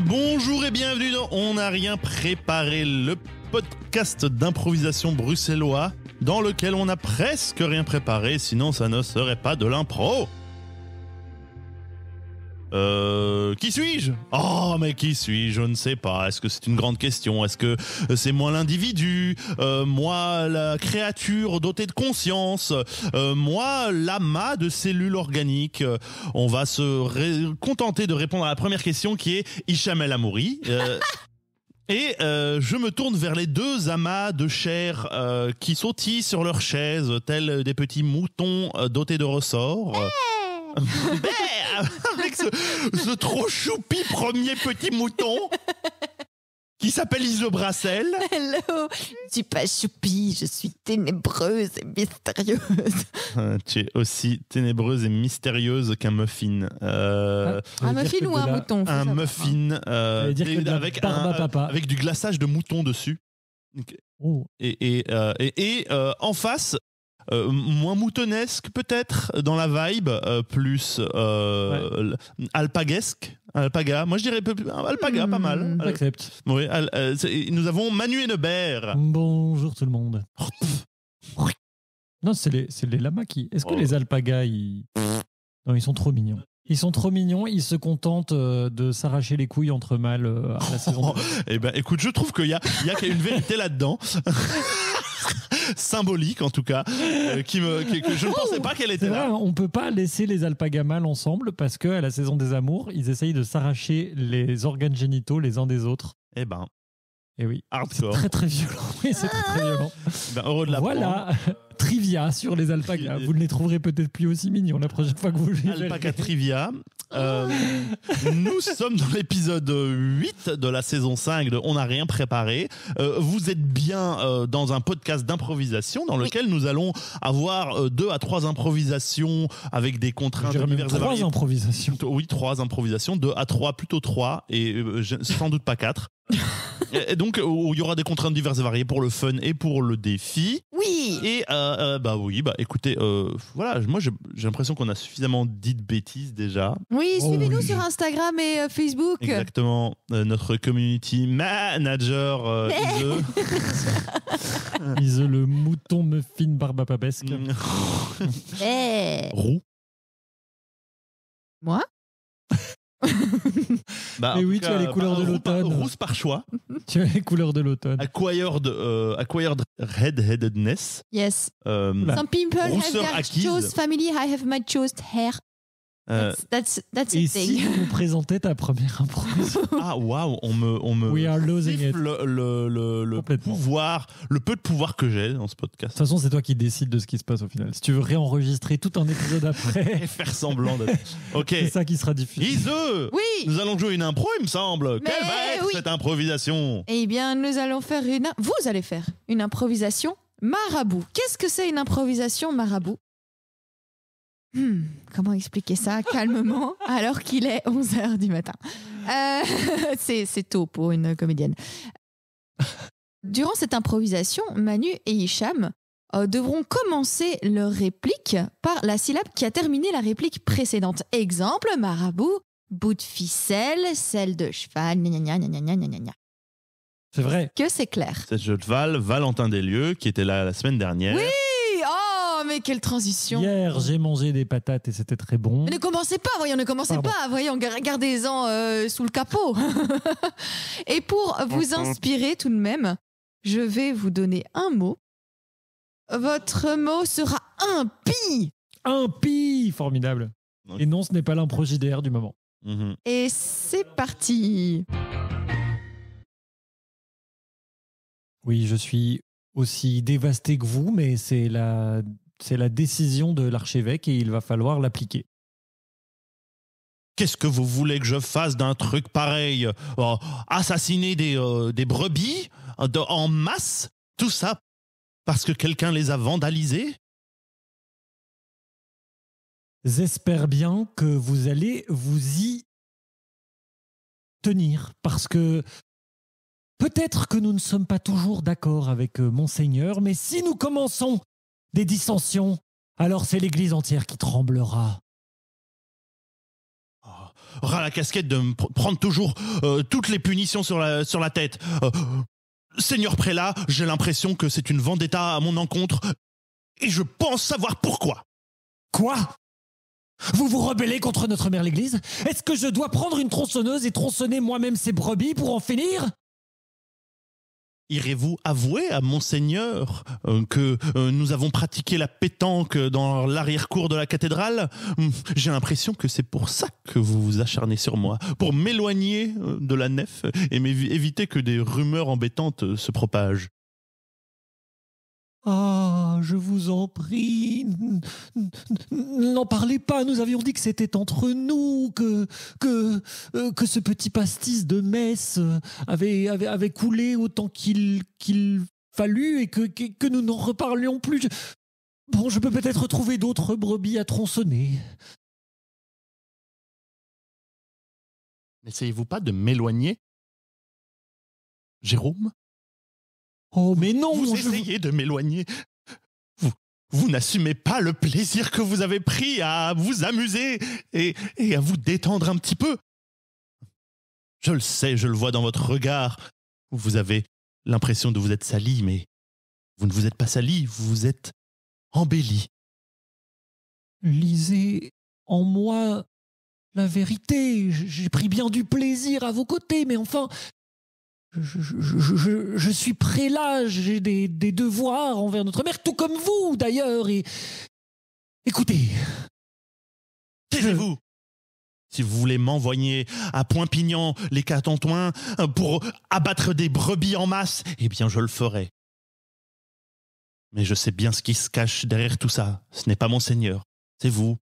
Bonjour et bienvenue dans On n'a rien préparé, le podcast d'improvisation bruxellois dans lequel on n'a presque rien préparé, sinon ça ne serait pas de l'impro. Euh, qui suis-je? Oh, mais qui suis-je? Je ne sais pas. Est-ce que c'est une grande question? Est-ce que c'est moi l'individu? Euh, Moi la créature dotée de conscience? Euh, Moi l'amas de cellules organiques? On va se contenter de répondre à la première question qui est Hicham El Amouri. Euh, Et je me tourne vers les deux amas de chair qui sautillent sur leurs chaises, tels des petits moutons dotés de ressorts. Avec ce, ce trop choupi premier petit mouton qui s'appelle Ise Brassel. Hello, je suis pas choupie, je suis ténébreuse et mystérieuse. Euh, tu es aussi ténébreuse et mystérieuse qu'un muffin. Euh, Un muffin ou un mouton un muffin euh, avec, barbe un- à papa. avec du glaçage de mouton dessus. Oh. Et, et, euh, et, et, euh, en face, euh, moins moutonnesque peut-être dans la vibe, euh, plus euh, alpaguesque. Alpaga, moi je dirais alpaga, pas mal. Hmm. J'accepte. oui, al- euh, nous avons Manu et Nebert. Bonjour tout le monde. Non, c'est les, les lamas qui. Est-ce que Oh. les alpagas, ils. Non, ils sont trop mignons. Ils sont trop mignons, ils se contentent de s'arracher les couilles entre mâles à la saison. Eh ben, écoute, je trouve qu'il y a, il y a une vérité là-dedans. Symbolique, en tout cas, euh, qui me, qui- que je ne pensais pas qu'elle était vrai, là. hein, on peut pas laisser les alpagas mâles ensemble parce que à la saison des amours, ils essayent de s'arracher les organes génitaux les uns des autres. Eh ben, Et oui, c'est hardcore. très très violent. Oui, c'est très très violent. Ben, heureux de la Voilà, trivia sur les alpagas. Vous ne les trouverez peut-être plus aussi mignons la prochaine fois que vous les verrez. Alpaca Trivia. Euh, nous sommes dans l'épisode 8 de la saison 5 de On n'a rien préparé. Euh, vous êtes bien euh, dans un podcast d'improvisation dans lequel nous allons avoir euh, deux à trois improvisations avec des contraintes diverses et trois variées. improvisations. Oui, trois improvisations, deux à trois, plutôt trois, et euh, sans doute pas quatre. et donc, il y aura des contraintes diverses et variées pour le fun et pour le défi. Oui, Et euh, euh, bah oui, bah écoutez, euh, voilà, moi j'ai l'impression qu'on a suffisamment dit de bêtises déjà. oui, Oh suivez-nous oui. sur Instagram et euh, Facebook. Exactement, euh, notre community manager euh, Ise. Ise le mouton muffin barbapapesque. Eh, Roux. Moi? Bah, Mais en oui, tout tu as les couleurs de roux par- l'automne. Rousse par choix. Tu as les couleurs de l'automne. Acquired, euh, acquired red-headedness. Yes. Euh. Some people have Rousseur their acquise. chose family, I have my chose hair. Euh, That's, that's, that's Et a si thing. nous présentais ta première improvisation ah waouh, on me, on me We are losing it. le, le, le pouvoir, le peu de pouvoir que j'ai dans ce De podcast. toute façon, c'est toi qui décides de ce qui se passe au final. Si tu veux réenregistrer tout un épisode Et après, faire semblant d'être. Ok. c'est ça qui sera diffusé. Ise, Oui. nous allons jouer une impro, il me semble. Mais Quelle va être oui. cette improvisation? Eh bien, nous allons faire une. Vous allez faire une improvisation marabout. Qu'est-ce que c'est une improvisation marabout? Hmm, comment expliquer ça calmement alors qu'il est 11h du matin? Euh, c'est tôt pour une comédienne. Durant cette improvisation, Manu et Hicham euh, devront commencer leur réplique par la syllabe qui a terminé la réplique précédente. Exemple, marabout, bout de ficelle, selle de cheval, gna gna gna C'est vrai. Que c'est clair. C'est jeu de Val, Valentin Deslieux, qui était là la semaine dernière. Oui mais quelle transition Hier, j'ai mangé des patates et c'était très bon. Mais ne commencez pas, voyons, ne commencez Pardon. pas, voyons, gar- gardez-en euh, sous le capot. Et pour vous inspirer tout de même, je vais vous donner un mot. Votre mot sera impie. Pi Formidable. Et non, ce n'est pas l'impro JDR du moment. Mhm. Et c'est parti. Oui, je suis aussi dévasté que vous, mais c'est la, c'est la décision de l'archevêque et il va falloir l'appliquer. Qu'est-ce que vous voulez que je fasse d'un truc pareil? Oh, Assassiner des, euh, des brebis euh, de- en masse? Tout ça parce que quelqu'un les a vandalisés J'espère bien que vous allez vous y tenir, parce que peut-être que nous ne sommes pas toujours d'accord avec euh, Monseigneur, mais si nous commençons des dissensions, alors c'est l'Église entière qui tremblera. ras la casquette de me pr- prendre toujours euh, toutes les punitions sur la, sur la tête. Euh, Seigneur prélat, j'ai l'impression que c'est une vendetta à mon encontre et je pense savoir pourquoi. Quoi? Vous vous rebellez contre notre mère l'Église? Est-ce que je dois prendre une tronçonneuse et tronçonner moi-même ces brebis pour en finir? Irez-vous avouer à Monseigneur euh, que euh, nous avons pratiqué la pétanque dans l'arrière-cour de la cathédrale? Hum, J'ai l'impression que c'est pour ça que vous vous acharnez sur moi, pour m'éloigner euh, de la nef et éviter que des rumeurs embêtantes se propagent. Ah, je vous en prie, n'en parlez pas. Nous avions dit que c'était entre nous, que que euh, que ce petit pastis de messe avait avait, coulé autant qu'il fallut et que que, nous n'en reparlions plus. Bon, je peux peut-être trouver d'autres brebis à tronçonner. N'essayez-vous pas de m'éloigner Jérôme? Oh, mais non, Vous je- essayez de m'éloigner. Vous, vous n'assumez pas le plaisir que vous avez pris à vous amuser et, et à vous détendre un petit peu. Je le sais, je le vois dans votre regard. Vous avez l'impression de vous être sali, mais vous ne vous êtes pas sali, vous vous êtes embelli. lisez en moi la vérité. J'ai pris bien du plaisir à vos côtés, mais enfin, je, je- je- je- je suis prélat, j'ai des, des devoirs envers notre mère, tout comme vous d'ailleurs. Et écoutez, Taisez-vous Si vous voulez m'envoyer à Poinpignan les Catantoins euh, pour abattre des brebis en masse, eh bien je le ferai. Mais je sais bien ce qui se cache derrière tout ça. Ce n'est pas mon seigneur, c'est vous.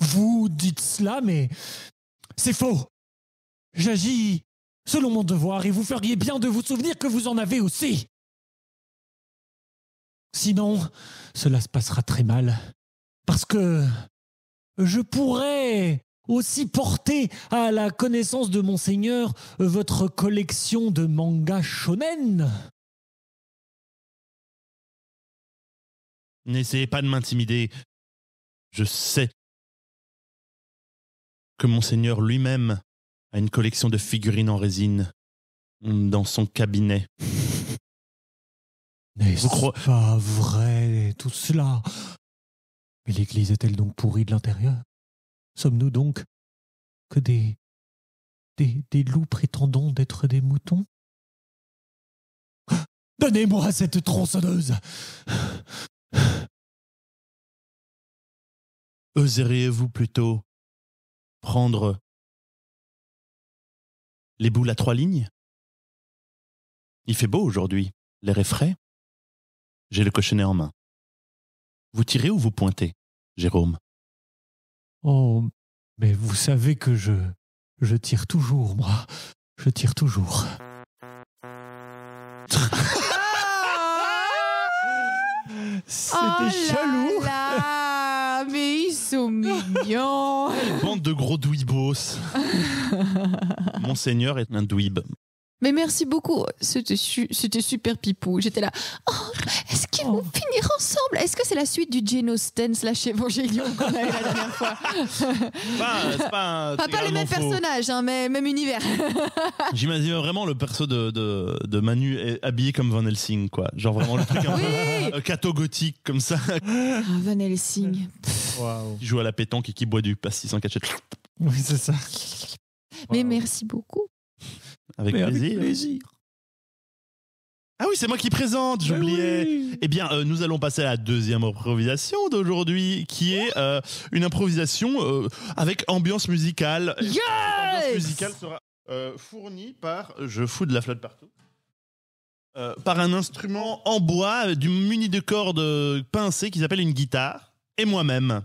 vous dites cela, mais c'est faux. J'agis selon mon devoir et vous feriez bien de vous souvenir que vous en avez aussi. Sinon, cela se passera très mal. Parce que je pourrais aussi porter à la connaissance de monseigneur votre collection de mangas shonen. N'essayez pas de m'intimider. Je sais que mon seigneur lui-même une collection de figurines en résine dans son cabinet. N'est-ce pas vrai tout cela. Mais l'Église est-elle donc pourrie de l'intérieur? Sommes-nous donc que des, des, des loups prétendant d'être des moutons? Donnez-moi cette tronçonneuse! Oseriez-vous plutôt prendre les boules à trois lignes Il fait beau aujourd'hui, l'air est frais. J'ai le cochonnet en main. Vous tirez ou vous pointez, Jérôme? Oh, mais vous savez que je, je tire toujours, moi. Je tire toujours. C'était Oh chelou là là, mais ils sont mignons. Bande de gros douibos. Monseigneur est un douib. Mais merci beaucoup. C'était su- c'était super pipou. J'étais là. Oh, est-ce qu'ils vont Oh. finir ensemble? Est-ce que c'est la suite du Genostan slash Evangelion qu'on a eu la dernière fois? Pas- c'est pas, Pas, pas les mêmes faux. personnages, hein, mais même univers. J'imagine vraiment le perso de, de, de Manu habillé comme Van Helsing, quoi. Genre vraiment le truc un Oui peu euh, catho gothique comme ça, Ah, Van Helsing. qui joue à la pétanque et qui boit du pastis en cachette. Oui, c'est ça. Mais Wow. merci beaucoup. Avec plaisir. Ah oui, c'est moi qui présente, j'oubliais. Oui. Eh bien, euh, nous allons passer à la deuxième improvisation d'aujourd'hui, qui est euh, une improvisation euh, avec ambiance musicale. Yes Cette ambiance musicale sera fournie par, je fous de la flotte partout, par un instrument en bois, du muni de cordes pincées qui s'appelle une guitare, et moi-même.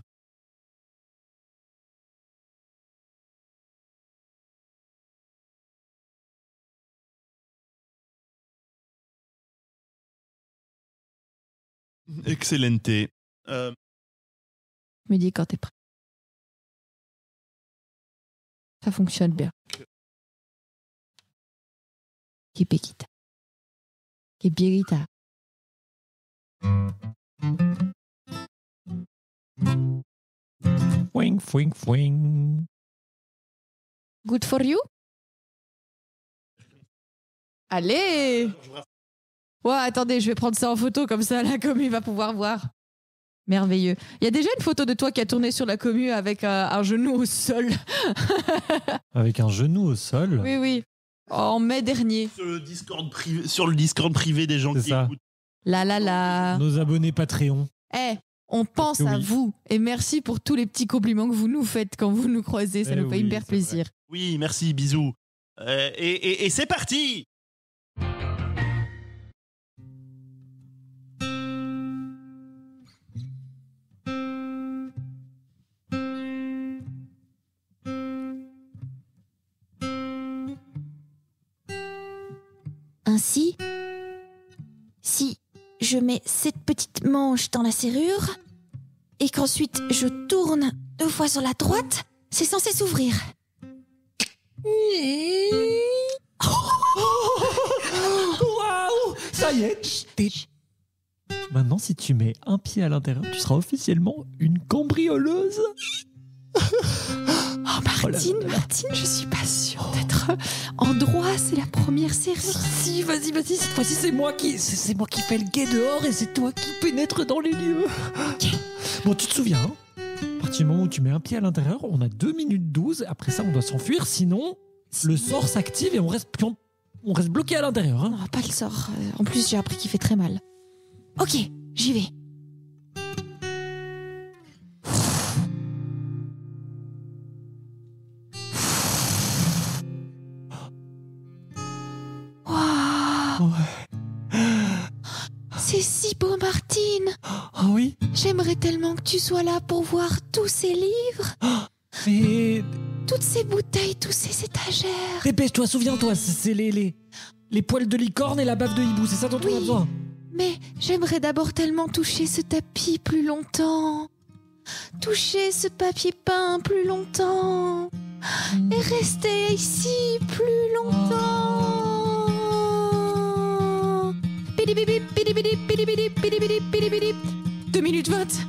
Excellente. Euh, Me dis quand t'es prêt. Ça fonctionne bien. Qui péquita. Qui birita. Fouing, fouing, fouing. Good for you? Allez Ouais, attendez, je vais prendre ça en photo comme ça, la commu va pouvoir voir. Merveilleux. Il y a déjà une photo de toi qui a tourné sur la commu avec euh, un genou au sol. Avec un genou au sol. oui, oui. En mai dernier. Sur le Discord privé, sur le Discord privé des gens C'est qui ça. écoutent. La la la. Nos abonnés Patreon. Eh, on pense à oui. vous et merci pour tous les petits compliments que vous nous faites quand vous nous croisez. Ça Eh nous fait oui, hyper c'est plaisir. Oui, merci, bisous. Euh, et et- et c'est parti je mets cette petite manche dans la serrure et qu'ensuite je tourne deux fois sur la droite, c'est censé s'ouvrir. Waouh Ça y est Maintenant, si tu mets un pied à l'intérieur, tu seras officiellement une cambrioleuse. Oh, Oh là Martine, là là. Martine, je suis pas sûre d'être en droit. C'est la première série. Si, vas-y, vas-y, cette fois-ci, c'est moi qui, c'est moi qui fais le guet dehors et c'est toi qui pénètre dans les lieux. Bon, tu te souviens, hein? À partir du moment où tu mets un pied à l'intérieur, on a 2 minutes 12. Après ça, on doit s'enfuir, sinon le sort s'active et on reste, on, on reste bloqué à l'intérieur. Hein. Non, pas le sort. Euh, En plus, j'ai appris qu'il fait très mal. Ok, j'y vais. Beau, Martine. Ah oui J'aimerais tellement que tu sois là pour voir tous ces livres, Mais toutes ces bouteilles, tous ces étagères. dépêche-toi, souviens-toi, c'est les, les, les poils de licorne et la bave de hibou, c'est ça dont on a Oui. besoin. Mais j'aimerais d'abord tellement toucher ce tapis plus longtemps. Toucher ce papier peint plus longtemps. Et rester ici plus longtemps. 2 minutes 20.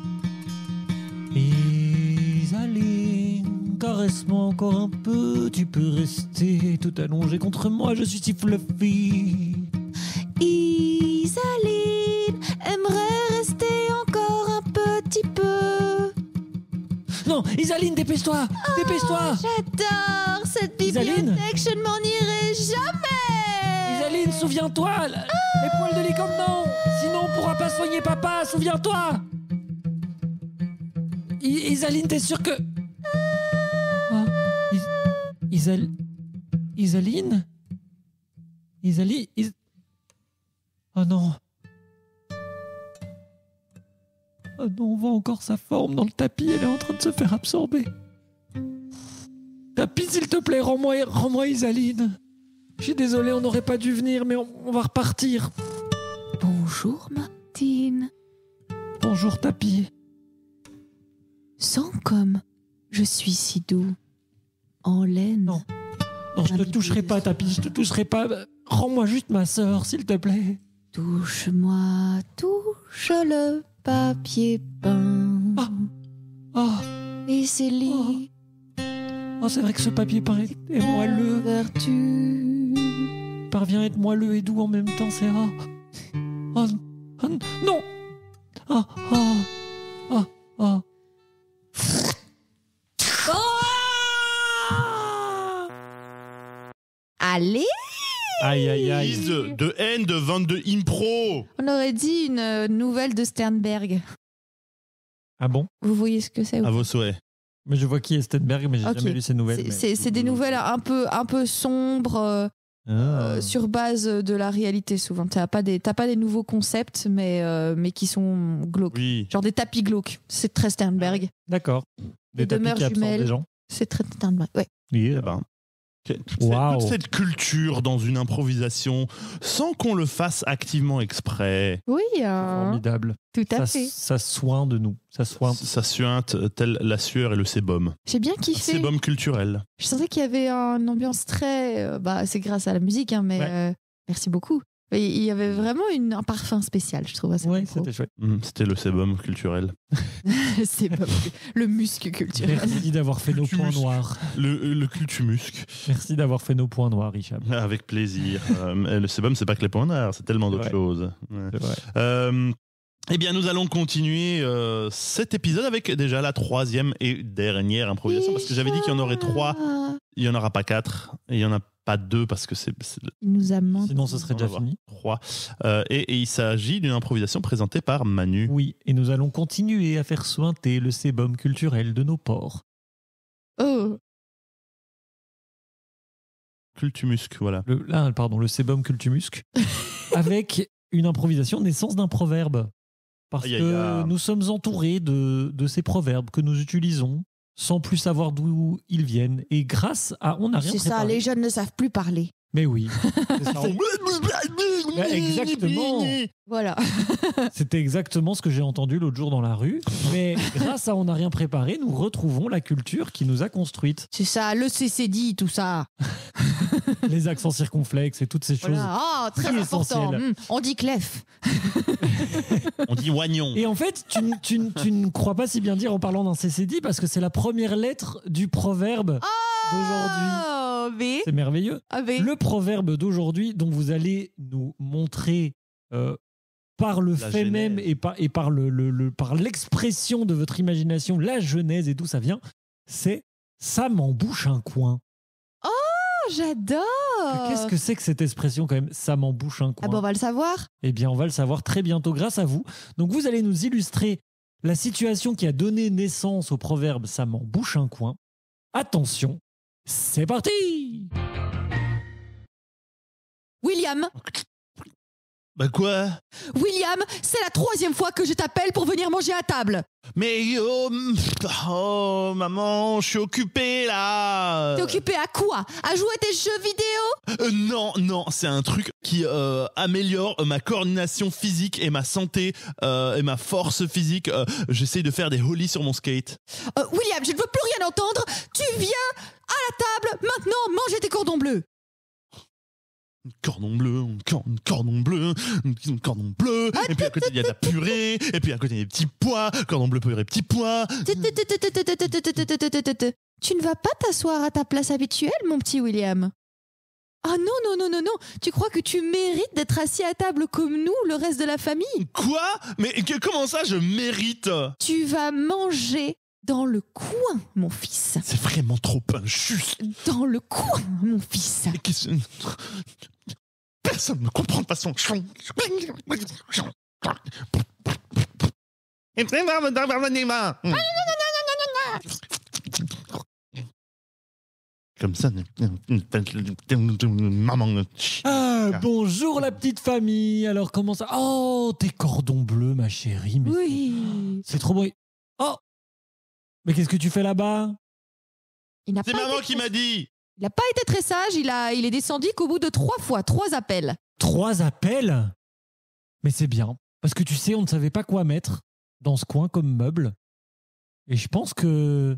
Isaline, caresse-moi encore un peu, tu peux rester tout allongé contre moi, je suis si fluffy. Isaline aimerait rester encore un petit peu. Non, Isaline, dépêche-toi, dépêche-toi. J'adore cette Isaline bibliothèque, je ne. Isaline, souviens-toi, les poils de licorne, non. Sinon, on pourra pas soigner papa, souviens-toi. Isaline, t'es sûre que... Ah, Is- Isal... Isaline? Isaline Is- Oh non. Oh non, on voit encore sa forme dans le tapis, elle est en train de se faire absorber. Tapis, s'il te plaît, rends-moi rends Isaline. Je suis désolé, on n'aurait pas dû venir, mais on, on va repartir. Bonjour Martine. Bonjour, Tapis. Sens comme je suis si doux. En laine. Non. Non, je te toucherai pas, Tapis, je te toucherai pas. Rends-moi juste ma sœur, s'il te plaît. Touche-moi, touche le papier peint. Ah. Oh, Et ses lits. oh c'est vrai que ce papier peint est, est moelleux. Vertu. Parvient à être moelleux et doux en même temps, c'est rare. Oh, oh, non Oh, oh, oh, oh. Allez? Aïe, aïe, Lise de, de haine de 22 impro. On aurait dit une euh, nouvelle de Sternberg. Ah bon? Vous voyez ce que c'est ou À vos souhaits. Mais je vois qui est Stenberg, mais j'ai Ok. jamais lu ses nouvelles. C'est- mais- C'est c'est des nouvelles un peu, un peu sombres euh, Ah. Euh, sur base de la réalité souvent. T'as pas des, t'as pas des nouveaux concepts, mais, euh, mais qui sont glauques. Oui. Genre des tapis glauques. C'est très Sternberg. D'accord. Des tapis demeures qui jumelles. des gens. C'est très Sternberg. Ouais. Oui, que- toute, cette, toute cette culture dans une improvisation sans qu'on le fasse activement exprès. Oui, hein, formidable. tout à Ça, fait. ça soigne de nous. Ça soigne. Ça suinte telle la sueur et le sébum. J'ai bien Un kiffé. sébum culturel. Je sentais qu'il y avait une ambiance très. euh, bah, c'est grâce à la musique, hein, mais Ouais. euh, merci beaucoup. Il y avait vraiment une, un parfum spécial, je trouve. Micro. c'était chouette. Hum, C'était le sébum culturel. C'est pas le muscle culturel. Merci d'avoir fait nos points noirs. Le, le cultumusque. Merci d'avoir fait nos points noirs, Richard. Avec plaisir. Euh, le sébum, c'est pas que les points noirs, c'est tellement d'autres Ouais. choses. Ouais. Vrai. Euh, eh bien, nous allons continuer euh, cet épisode avec déjà la troisième et dernière improvisation. Parce que j'avais dit qu'il y en aurait trois, Ah, il n'y en aura pas quatre, et il n'y en a pas deux parce que c'est Il nous a menti. Sinon, ce serait déjà fini. trois. Euh, et, et il s'agit d'une improvisation présentée par Manu. Oui, et nous allons continuer à faire sointer le sébum culturel de nos porcs. Oh, Cultumusque, voilà. Le, là, pardon, le sébum cultumusque. avec une improvisation naissance d'un proverbe. Parce Aïe, aïe, que aïe. nous sommes entourés de, de ces proverbes que nous utilisons sans plus savoir d'où ils viennent. Et grâce à On n'a rien c'est ça, les jeunes ne savent plus parler. Mais oui, c'est ça. Bah, exactement. Voilà. C'était exactement ce que j'ai entendu l'autre jour dans la rue. Mais grâce à On n'a rien préparé, nous retrouvons la culture qui nous a construite. C'est ça, le CCD, tout ça. Les accents circonflexes et toutes ces choses. Voilà. Ah, très Si important. Hmm, on dit clef. On dit oignon. Et en fait, tu, tu tu ne crois pas si bien dire en parlant d'un CCD parce que c'est la première lettre du proverbe d'aujourd'hui. Mais, C'est merveilleux. ah, mais- Le proverbe d'aujourd'hui, dont vous allez nous montrer euh, par le La fait genèse. même et par, et par, le, le- le- par l'expression de votre imagination, la genèse et d'où ça vient, c'est ça m'embouche un coin. Oh, j'adore. Qu'est-ce que c'est que cette expression quand même Ça m'embouche un coin. Ah bon, on va le savoir. Eh bien, on va le savoir très bientôt grâce à vous. Donc, vous allez nous illustrer la situation qui a donné naissance au proverbe ça m'en bouche un coin. Attention, c'est parti! William, Bah quoi? William, c'est la troisième fois que je t'appelle pour venir manger à table. Mais oh, oh, maman, je suis occupé là. T'es occupé à quoi? À jouer à tes jeux vidéo? Euh, non, non, c'est un truc qui euh, améliore ma coordination physique et ma santé euh, et ma force physique. Euh, J'essaye de faire des hollies sur mon skate. Euh, William, je ne veux plus rien entendre. Tu viens à la table maintenant manger tes cordons bleus. Cordon bleu, cor- cordon bleu, cordon bleu. Et puis à côté il y a de la purée. Et puis à côté il y a des petits pois. Cordon bleu, purée, petits pois. Tu ne vas pas t'asseoir à ta place habituelle, mon petit William Ah non, non, non, non, non Tu crois que tu mérites d'être assis à table comme nous, le reste de la famille Quoi Mais que- comment ça je mérite Tu vas manger dans le coin, mon fils. C'est vraiment trop injuste. Dans le coin, mon fils. Et qu'est-ce- Personne ne comprend de façon. Comme ça. Maman. Ah, bonjour la petite famille Alors, comment ça? Oh, tes cordons bleus, ma chérie. mais Oui. C'est trop beau. Oh Mais qu'est-ce que tu fais là-bas? Il n'a C'est pas maman été qui très- m'a dit. Il n'a pas été très sage. Il, a, il est descendu qu'au bout de trois fois, trois appels. Trois appels? Mais c'est bien. Parce que tu sais, on ne savait pas quoi mettre dans ce coin comme meuble. Et je pense que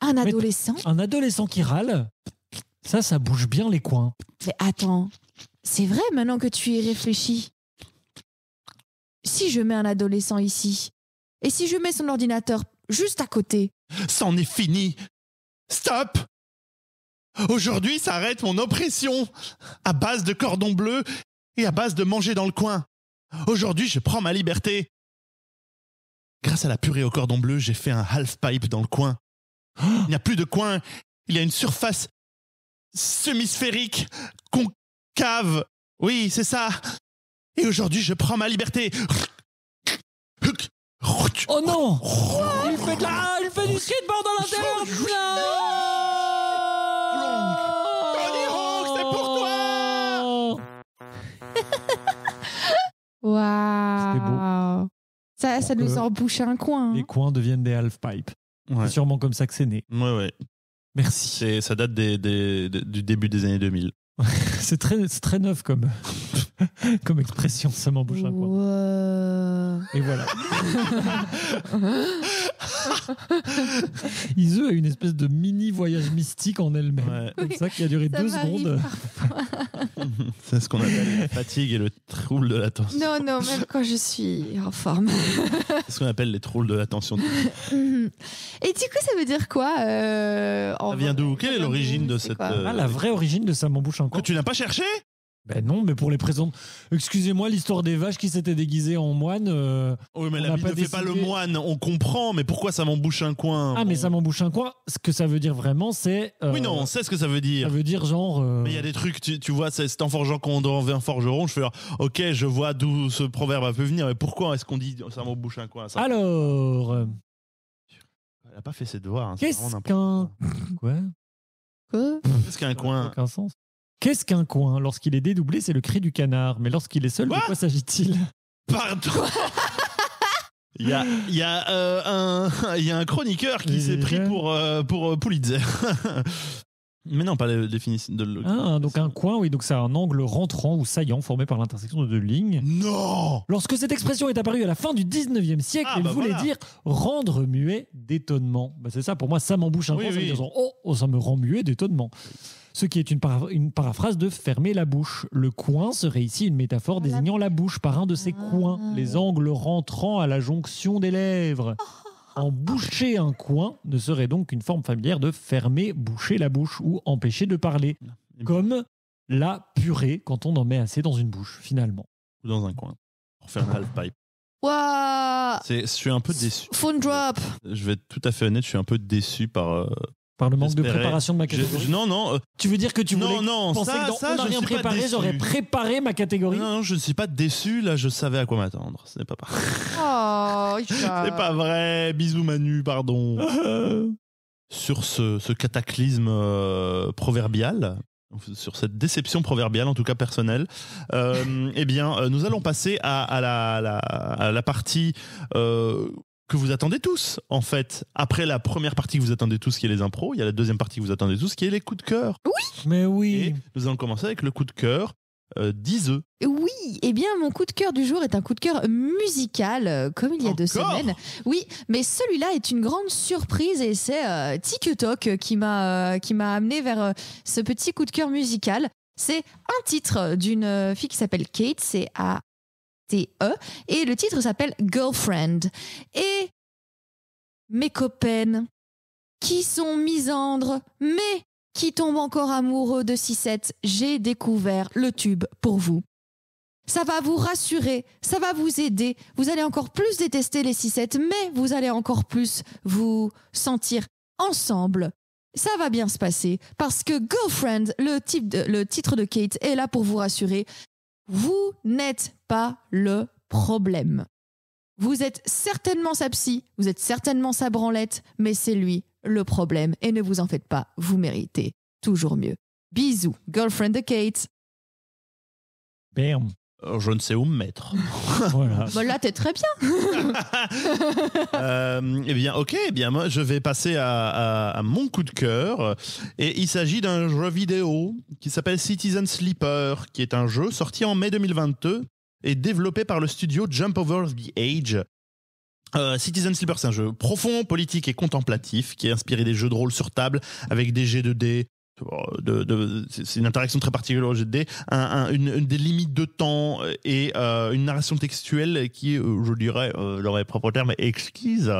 Un Mais- adolescent? un adolescent qui râle, ça, ça bouge bien les coins. Mais attends, c'est vrai maintenant que tu y réfléchis. Si je mets un adolescent ici, et si je mets son ordinateur juste à côté, C'en est fini. Stop. Aujourd'hui s'arrête mon oppression à base de cordon bleu et à base de manger dans le coin. Aujourd'hui, je prends ma liberté. Grâce à la purée au cordon bleu, j'ai fait un half pipe dans le coin. Il n'y a plus de coin. Il y a une surface semi-sphérique, concave. Oui, c'est ça. Et aujourd'hui, je prends ma liberté. Oh non Il fait de la... il fait du skateboard dans l'intérieur Tony Hawk, c'est pour toi waouh, ça, ça nous que en bouche un coin. Les hein. coins deviennent des half-pipes. Ouais. C'est sûrement comme ça que c'est né. Ouais, ouais. Merci. C'est, ça date des, des- des- du début des années 2000. C'est très, c'est très neuf comme, comme expression, ça m'embouche un. Wow. Et voilà. Izu a une espèce de mini voyage mystique en elle-même. Ouais. Comme ça qui a duré Ça deux secondes. C'est ce qu'on appelle la fatigue et le trouble de l'attention. Non, non, même quand je suis en forme. C'est ce qu'on appelle les troubles de l'attention. Et du coup, ça veut dire quoi euh, en Ça vient d'où Quelle est l'origine de cette, euh, Ah, la vraie origine de ça m'embouche Que encore. tu n'as pas cherché? Ben non, mais pour les présents. Excusez-moi, l'histoire des vaches qui s'étaient déguisées en moine. euh, Oui, mais la pas ne fait pas le décidé. moine, on comprend, mais pourquoi ça m'embouche un coin Ah, mais ça m'embouche un coin. Ce que ça veut dire vraiment, c'est. euh, Oui, non, on sait ce que ça veut Ça dire. veut dire genre. euh, Mais il y a des trucs, tu, tu vois, c'est en forgeant qu'on devient un forgeron. Je fais, alors, ok, je vois d'où ce proverbe a pu venir, mais pourquoi est-ce qu'on dit ça m'embouche un coin ça Alors, Elle a pas fait ses devoirs. hein, qu'est-ce qu'un. Quoi. Qu'est-ce qu'un coin Aucun sens. Qu'est-ce qu'un coin Lorsqu'il est dédoublé, c'est le cri du canard. Mais lorsqu'il est seul, Quoi de quoi s'agit-il? Pardon Il y a, il y, a, euh, un- il y a un chroniqueur qui s'est pris pour, euh, pour euh, Pulitzer. mais non, pas la définition de le- Ah, donc un coin, oui, donc c'est un angle rentrant ou saillant formé par l'intersection de deux lignes. Non Lorsque cette expression est apparue à la fin du 19e siècle, Ah, elle bah voulait voilà. dire rendre muet d'étonnement. Bah, c'est ça, pour moi, ça m'embouche un Oui, coin, ça veut oui. dire genre, oh, oh, ça me rend muet d'étonnement. Ce qui est une, para- une paraphrase de fermer la bouche. Le coin serait ici une métaphore désignant la bouche par un de ses Ah. coins, les angles rentrant à la jonction des lèvres. Emboucher un coin ne serait donc qu'une forme familière de fermer, boucher la bouche ou empêcher de parler. Comme la purée quand on en met assez dans une bouche, finalement. Ou dans un coin. Pour faire un half pipe. Waouh C'est- Je suis un peu déçu. Phone drop Je vais être tout à fait honnête, je suis un peu déçu par. euh, Par le manque de préparation de ma catégorie. je- non, non, euh, Tu veux dire que tu voulais non, non, penser ça, que dans ça, On rien préparé, j'aurais préparé ma catégorie Non, non, je ne suis pas déçu. Là, je savais à quoi m'attendre. Ce n'est pas, pas... Oh, C'est pas vrai. Bisous Manu, pardon. Sur ce, ce cataclysme euh, proverbial, sur cette déception proverbiale, en tout cas personnelle, euh, eh bien, euh, nous allons passer à, à la, à la- à la partie euh, que vous attendez tous, en fait. Après la première partie que vous attendez tous, qui est les impros, il y a la deuxième partie que vous attendez tous, qui est les coups de cœur. Mais Et oui. nous allons commencer avec le coup de cœur euh, d'Iseux. Oui, eh bien, mon coup de cœur du jour est un coup de cœur musical, euh, comme il y a deux semaines. Oui, mais celui-là est une grande surprise et c'est euh, TikTok qui m'a euh, qui m'a amené vers euh, ce petit coup de cœur musical. C'est un titre d'une fille qui s'appelle Kate, c'est A Et le titre s'appelle Girlfriend. Et mes copaines qui sont misandres, mais qui tombent encore amoureux de 6-7, j'ai découvert le tube pour vous. Ça va vous rassurer, ça va vous aider. Vous allez encore plus détester les 6-7, mais vous allez encore plus vous sentir ensemble. Ça va bien se passer parce que Girlfriend, le titre de Kate, est là pour vous rassurer. Vous n'êtes pas le problème. Vous êtes certainement sa psy, vous êtes certainement sa branlette, mais c'est lui le problème et ne vous en faites pas, vous méritez toujours mieux. Bisous, Girlfriend de Kate. Bam. Alors, je ne sais où me mettre. Voilà. Bah là, t'es très bien. Euh, eh bien, ok, eh bien, moi, je vais passer à, à- à mon coup de cœur. Et il s'agit d'un jeu vidéo qui s'appelle Citizen Sleeper, qui est un jeu sorti en mai 2022 et développé par le studio Jump Over the Age. Euh, Citizen Sleeper, c'est un jeu profond, politique et contemplatif qui est inspiré des jeux de rôle sur table avec des jets de dés. C'est une interaction très particulière au un- une, des limites de temps et euh, une narration textuelle qui, euh, je dirais, euh, leur propre terme, exquise.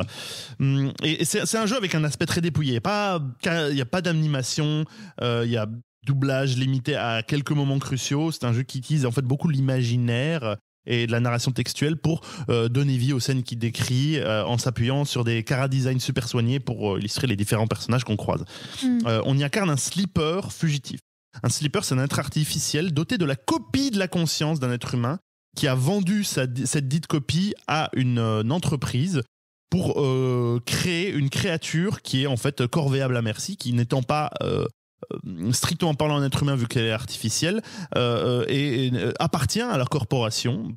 Hum, Et, c'est un jeu avec un aspect très dépouillé. Il n'y a pas d'animation, euh, il y a doublage limité à quelques moments cruciaux. C'est un jeu qui utilise en fait beaucoup l'imaginaire et de la narration textuelle pour euh, donner vie aux scènes qu'il décrit euh, en s'appuyant sur des chara-design super soignés pour euh, illustrer les différents personnages qu'on croise. Hmm. On y incarne un sleeper fugitif. Un sleeper, c'est un être artificiel doté de la copie de la conscience d'un être humain qui a vendu sa- cette dite copie à une, une entreprise pour créer une créature qui est en fait corvéable à merci, qui n'étant pas strictement parlant un être humain vu qu'elle est artificielle, euh, euh, euh, appartient à leur corporation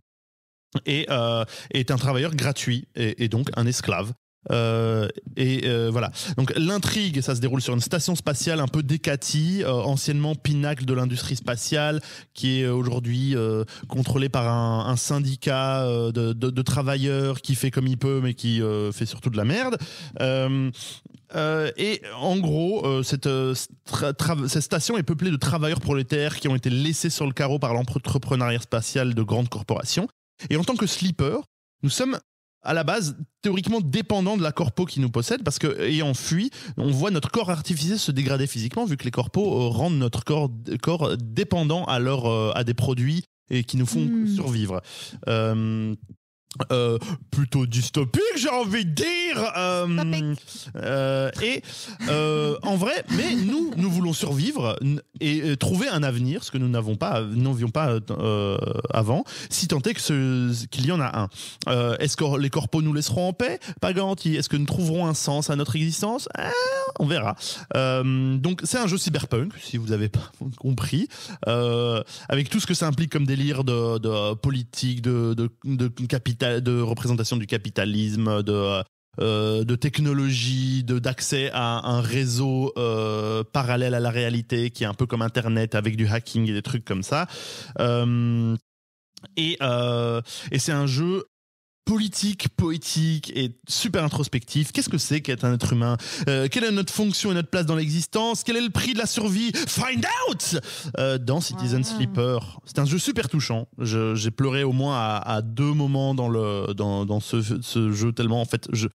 et euh, est un travailleur gratuit et, donc un esclave. Euh, et euh, voilà. Donc l'intrigue, ça se déroule sur une station spatiale un peu décatie, euh, anciennement pinacle de l'industrie spatiale, qui est aujourd'hui euh, contrôlée par un, syndicat euh, de, travailleurs qui fait comme il peut, mais qui euh, fait surtout de la merde. Euh, et en gros, euh, cette, euh, cette station est peuplée de travailleurs prolétaires qui ont été laissés sur le carreau par l'entrepreneuriat spatial de grandes corporations. Et en tant que sleeper, nous sommes à la base théoriquement dépendants de la corpo qui nous possède parce que ayant fui, on voit notre corps artificiel se dégrader physiquement vu que les corpos rendent notre corps, corps dépendant à, leur, à des produits et qui nous font Hmm. survivre. Euh, euh, plutôt dystopique, j'ai envie de dire. Euh, euh, et en vrai, mais nous, nous voulons survivre et trouver un avenir, ce que nous n'avons pas, n'avions pas avant, si tant est que qu'il y en a un. Est-ce que les corpos nous laisseront en paix? Pas garanti. Est-ce que nous trouverons un sens à notre existence? Ah, On verra. Donc c'est un jeu cyberpunk, si vous avez pas compris, avec tout ce que ça implique comme délire de, de politique, de, de, de capital, de représentation du capitalisme, de euh, de technologie, de d'accès à un réseau euh, parallèle à la réalité qui est un peu comme Internet avec du hacking et des trucs comme ça. Euh, et et c'est un jeu politique, poétique et super introspectif. Qu'est-ce que c'est qu'être un être humain? Euh, Quelle est notre fonction et notre place dans l'existence? Quel est le prix de la survie? Find out Euh, Dans Citizen. Sleeper. C'est un jeu super touchant. J'ai pleuré au moins à, à deux moments dans, le, dans, dans ce, ce jeu tellement en fait je,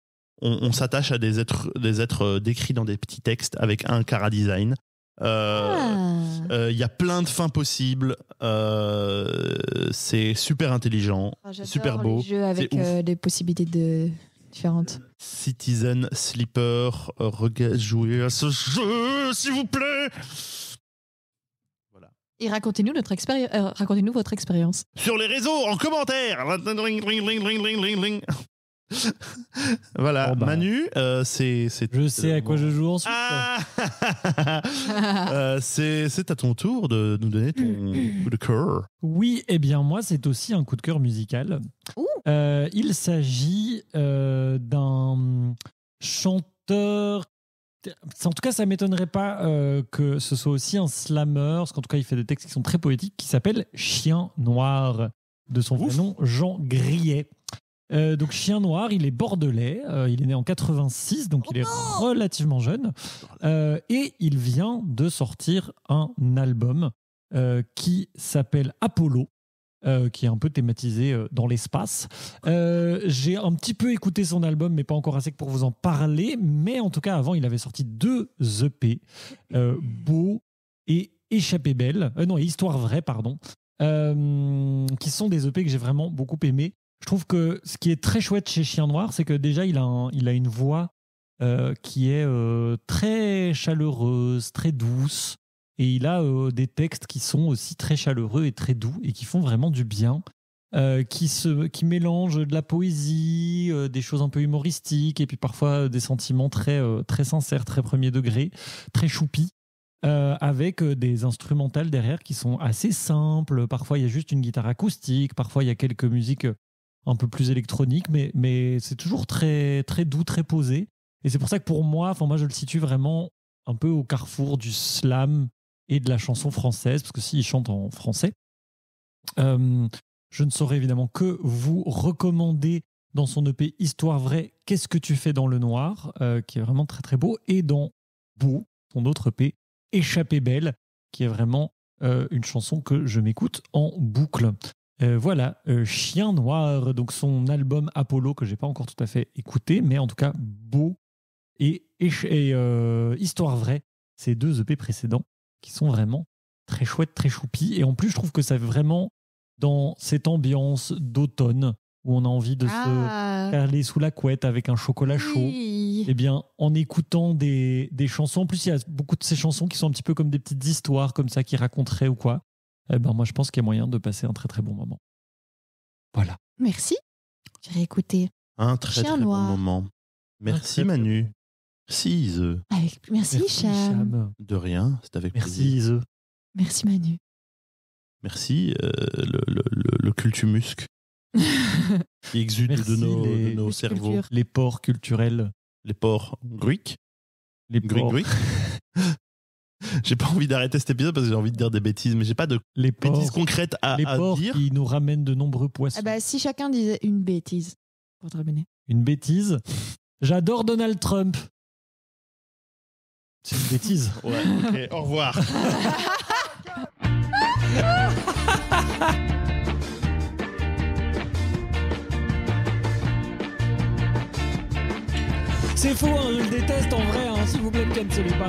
on, on s'attache à des êtres, des êtres euh, décrits dans des petits textes avec un cara design. Euh, Ah. euh, Il y a plein de fins possibles. Euh, c'est super intelligent, Ah, super beau. Jeux avec des possibilités de... différentes. Citizen Sleeper, jouez à ce jeu, s'il vous plaît. Voilà. Et racontez-nous notre expérience. euh, racontez-nous votre expérience. Sur les réseaux, en commentaire. voilà, bah. Manu, euh, c'est, c'est. Je sais à quoi je joue ensuite. Ah Euh, c'est, c'est à ton tour de nous donner ton coup de cœur. Oui, eh bien moi, c'est aussi un coup de cœur musical. Euh, il s'agit euh, d'un chanteur. En tout cas, ça m'étonnerait pas euh, que ce soit aussi un slammer, parce qu'en tout cas, il fait des textes qui sont très poétiques, qui s'appelle Chien Noir, de son vrai nom, Jean Grillet. Euh, donc Chien Noir, il est bordelais, euh, il est né en 86, donc il est relativement jeune, Euh, et il vient de sortir un album qui s'appelle Apollo, qui est un peu thématisé dans l'espace. J'ai un petit peu écouté son album, mais pas encore assez pour vous en parler. Mais en tout cas, avant, il avait sorti deux EP, Beau et Échappée belle, non, Histoire vraie, pardon, qui sont des EP que j'ai vraiment beaucoup aimés. Je trouve que ce qui est très chouette chez Chien Noir, c'est que déjà, il a, une voix euh, qui est euh, très chaleureuse, très douce. Et il a euh, des textes qui sont aussi très chaleureux et très doux et qui font vraiment du bien, qui, se, qui mélangent de la poésie, des choses un peu humoristiques et puis parfois des sentiments très, très sincères, très premier degré, très choupis. euh, avec des instrumentales derrière qui sont assez simples. Parfois, il y a juste une guitare acoustique. Parfois, il y a quelques musiques un peu plus électroniques, mais, mais c'est toujours très, très doux, très posé. Et c'est pour ça que pour moi, enfin moi, je le situe vraiment un peu au carrefour du slam et de la chanson française, parce que s'il chante en français, euh, je ne saurais évidemment que vous recommander dans son EP Histoire vraie, Qu'est-ce que tu fais dans le noir, euh, qui est vraiment très très beau, et dans Beau, son autre EP, Échappée belle, qui est vraiment euh, une chanson que je m'écoute en boucle. Euh, voilà, euh, Chien Noir, donc son album Apollo que j'ai pas encore tout à fait écouté, mais en tout cas beau et, et, et, euh, Histoire vraie, ces deux EP précédents qui sont vraiment très chouettes, très choupis. Et en plus, je trouve que ça vraiment dans cette ambiance d'automne où on a envie de se Ah, caler sous la couette avec un chocolat chaud. oui. Eh bien, en écoutant des, des chansons, en plus, il y a beaucoup de ces chansons qui sont un petit peu comme des petites histoires comme ça qui raconteraient ou quoi. Eh ben, moi, je pense qu'il y a moyen de passer un très très bon moment. Voilà. Merci. J'ai réécouté. Un très Chien très noir. bon moment. Merci Manu. Merci Ise. Avec... Merci, Cham. De rien, c'est avec Merci plaisir. Ise. Merci, Manu. Merci euh, le, le, le, le cultumusque. qui Merci, de nos, les- de nos les cerveaux. cultures. Les ports culturels. Les porcs gruiques. Les ports. j'ai pas envie d'arrêter cet épisode parce que j'ai envie de dire des bêtises, mais j'ai pas de les bêtises concrètes à, les à ports dire. qui nous ramènent de nombreux poissons. Ah bah, si chacun disait une bêtise pour terminer. Une bêtise. J'adore Donald Trump. C'est une bêtise. Ouais, ok, au revoir. C'est faux, hein, je le déteste en vrai. hein, S'il vous plaît, ne cancelez pas.